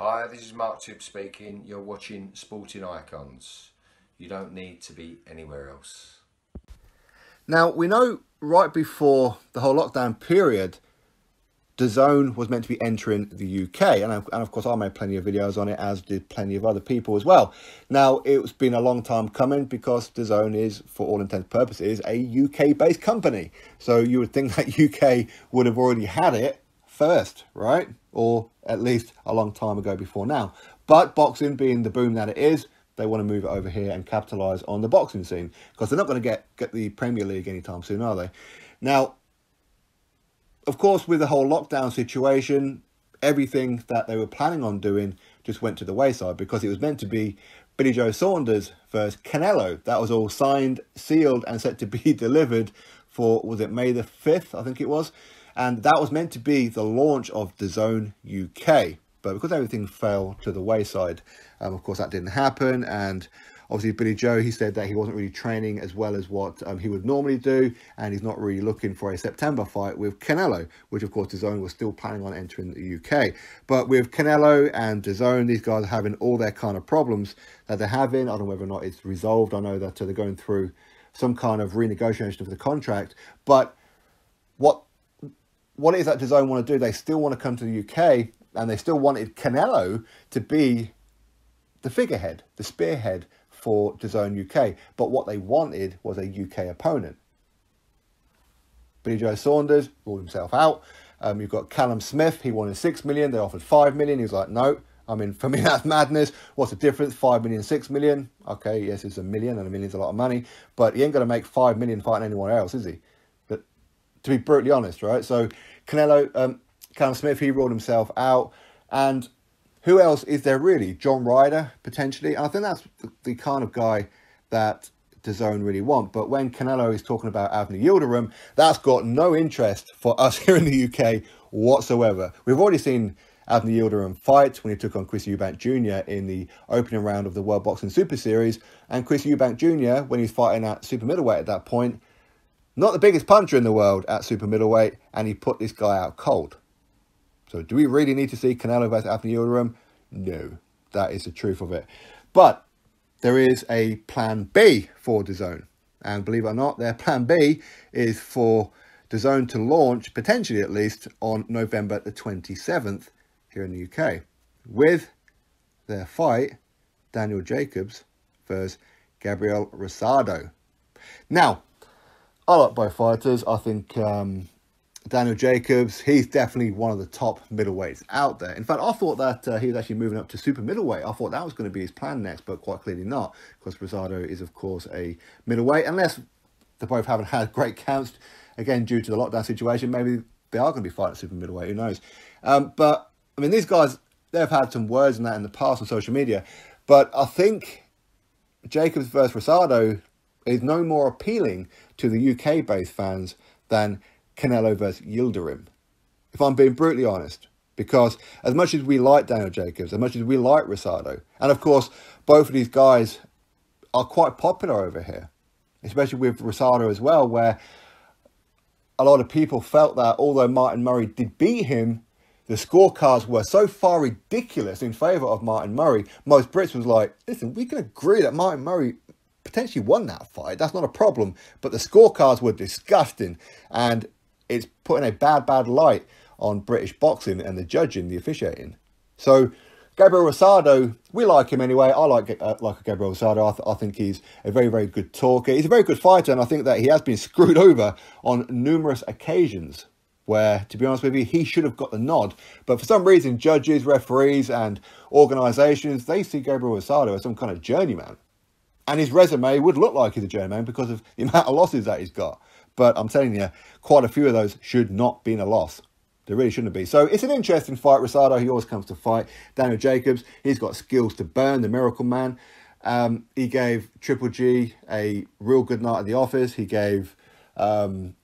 Hi, this is Mark Tibb speaking. You're watching Sporting Icons. You don't need to be anywhere else. Now, we know right before the whole lockdown period, DAZN was meant to be entering the UK. And, and of course, I made plenty of videos on it, as did plenty of other people as well. Now, it's been a long time coming because DAZN is, for all intents and purposes, a UK-based company. So you would think that UK would have already had it first, right? Or at least a long time ago before now. But boxing being the boom that it is, they want to move it over here and capitalise on the boxing scene because they're not going to get, get the Premier League anytime soon, are they? Now, of course, with the whole lockdown situation, everything that they were planning on doing just went to the wayside because it was meant to be Billy Joe Saunders versus Canelo. That was all signed, sealed, and set to be delivered for, was it May the 5th, I think it was? And that was meant to be the launch of DAZN UK. But because everything fell to the wayside, um, of course, that didn't happen. And Obviously, Billy Joe, he said that he wasn't really training as well as what um, he would normally do, and he's not really looking for a September fight with Canelo, which of course DAZN was still planning on entering the UK. But with Canelo and DAZN, these guys are having all their kind of problems that they're having. I don't know whether or not it's resolved. I know that uh, they're going through some kind of renegotiation of the contract, but what what is that DAZN want to do, they still want to come to the UK and they still wanted Canelo to be the figurehead, the spearhead for DAZN UK. But what they wanted was a UK opponent. Joe Saunders ruled himself out. Um, you've got Callum Smith. He wanted six million. They offered five million. He was like, no. I mean, for me, that's madness. What's the difference? Five million, six million. Okay, yes, it's a million, and a million's a lot of money. But he ain't going to make five million fighting anyone else, is he? To be brutally honest, right? So Canelo, um, Callum Smith, he ruled himself out, and who else is there really? John Ryder, potentially. And I think that's the, the kind of guy that DAZN really want. But when Canelo is talking about Avni Yildirim, that's got no interest for us here in the UK whatsoever. We've already seen Avni Yildirim fight when he took on Chris Eubank Jr. in the opening round of the World Boxing Super Series. And Chris Eubank Jr., when he's fighting at super middleweight at that point, not the biggest puncher in the world at super middleweight, and he put this guy out cold. So do we really need to see Canelo versus Anthony Yildirim? No, that is the truth of it. But there is a plan B for DAZN. And believe it or not, their plan B is for DAZN to launch, potentially at least, on November the 27th here in the UK. With their fight, Daniel Jacobs versus Gabriel Rosado. Now, I like both fighters. I think um, Daniel Jacobs, he's definitely one of the top middleweights out there. In fact, I thought that uh, he was actually moving up to super middleweight. I thought that was going to be his plan next, but quite clearly not, because Rosado is, of course, a middleweight. Unless they both haven't had great counts, again, due to the lockdown situation, maybe they are going to be fighting super middleweight, who knows. Um, but, I mean, these guys, they've had some words in that in the past on social media, but I think Jacobs versus Rosado is no more appealing to the UK-based fans than Canelo versus Yildirim. If I'm being brutally honest, because as much as we like Daniel Jacobs, as much as we like Rosado, and of course, both of these guys are quite popular over here, especially with Rosado as well, where a lot of people felt that although Martin Murray did beat him, the scorecards were so far ridiculous in favour of Martin Murray. Most Brits was like, listen, we can agree that Martin Murray potentially won that fight. That's not a problem. But the scorecards were disgusting. And it's putting a bad, bad light on British boxing and the judging, the officiating. So Gabriel Rosado, we like him anyway. I like uh, like Gabriel Rosado. I, th I, think he's a very, very good talker. He's a very good fighter, and I think that he has been screwed over on numerous occasions where, to be honest with you, he should have got the nod. But for some reason, judges, referees, and organisations, they see Gabriel Rosado as some kind of journeyman. And his resume would look like he's a journeyman because of the amount of losses that he's got. But I'm telling you, quite a few of those should not be in a loss. They really shouldn't be. So it's an interesting fight. Rosado, he always comes to fight. Daniel Jacobs, he's got skills to burn, the miracle man. Um, he gave Triple G a real good night at the office. He gave um,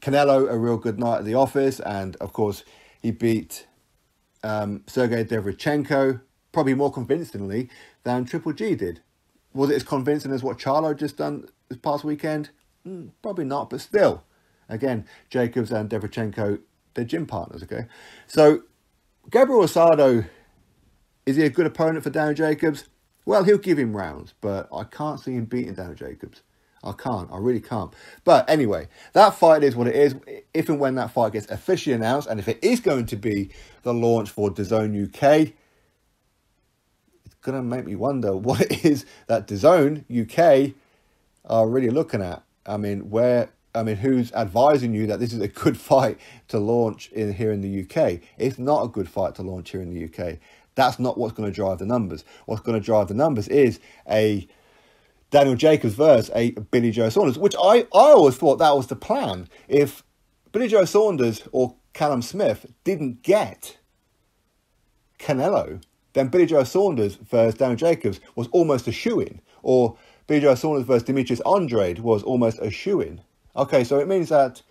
Canelo a real good night at the office. And of course, he beat um, Sergey Derevyanchenko probably more convincingly than Triple G did. Was it as convincing as what Charlo just done this past weekend? Mm, probably not, but still. Again, Jacobs and Derevyanchenko, they're gym partners, okay? So, Gabriel Rosado, Is he a good opponent for Daniel Jacobs? Well, he'll give him rounds, but I can't see him beating Daniel Jacobs. I can't. I really can't. But anyway, that fight is what it is. If and when that fight gets officially announced, and if it is going to be the launch for DAZN UK, going to make me wonder what it is that DAZN UK are really looking at. I mean, where I mean, who's advising you that this is a good fight to launch in here in the UK? It's not a good fight to launch here in the UK. That's not what's going to drive the numbers. What's going to drive the numbers is a Daniel Jacobs versus a Billy Joe Saunders, which I, I always thought that was the plan. If Billy Joe Saunders or Callum Smith didn't get Canelo, then Billy Joe Saunders versus Daniel Jacobs was almost a shoe in, or Billy Joe Saunders versus Demetrius Andrade was almost a shoe in. Okay, so it means that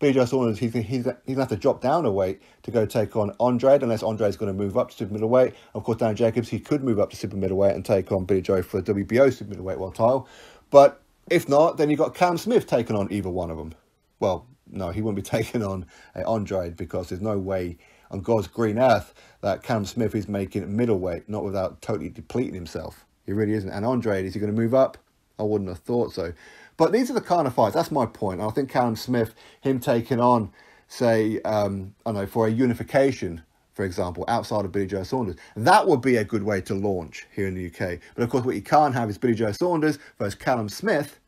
BJ Saunders, he's, he's, he's going to have to drop down a weight to go take on Andrade, unless Andrade's going to move up to super middleweight. Of course, Dan Jacobs, he could move up to super middleweight and take on Billy Joe for the WBO super middleweight world title. But if not, then you've got Cam Smith taking on either one of them. Well, no, he won't be taking on uh, Andrade because there's no way on God's green earth that Cam Smith is making middleweight, not without totally depleting himself. He really isn't. And Andre, is he going to move up? I wouldn't have thought so. But these are the kind of fights. That's my point. I think Callum Smith, him taking on, say, um, I know, for a unification, for example, outside of Billy Joe Saunders, that would be a good way to launch here in the UK. But of course, what you can't have is Billy Joe Saunders versus Callum Smith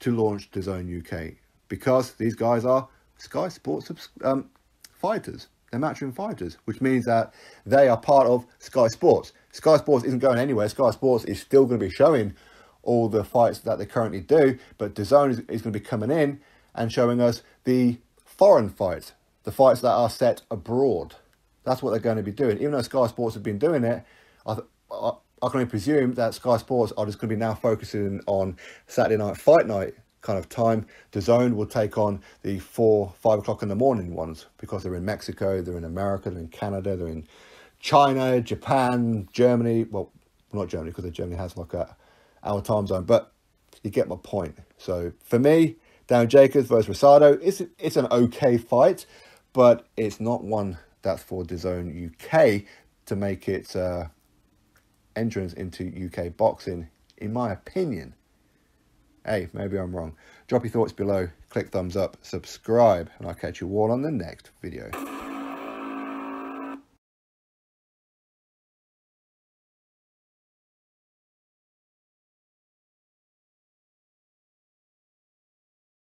to launch DAZN UK because these guys are Sky Sports um, fighters. They're matchroom fighters, which means that they are part of Sky Sports. Sky Sports isn't going anywhere. Sky Sports is still going to be showing all the fights that they currently do, but DAZN is, is going to be coming in and showing us the foreign fights, the fights that are set abroad. That's what they're going to be doing. Even though Sky Sports have been doing it, I, I, I can only presume that Sky Sports are just going to be now focusing on Saturday night fight night kind of time. DAZN will take on the four, five o'clock in the morning ones because they're in Mexico, they're in America, they're in Canada, they're in China, Japan, Germany. Well, not Germany because Germany has like a our time zone. But you get my point. So for me, Dan Jacobs versus Rosado, it's, it's an okay fight, but it's not one that's for DAZN UK to make its uh, entrance into UK boxing, in my opinion. Hey, maybe I'm wrong. Drop your thoughts below, click thumbs up, subscribe, and I'll catch you all on the next video.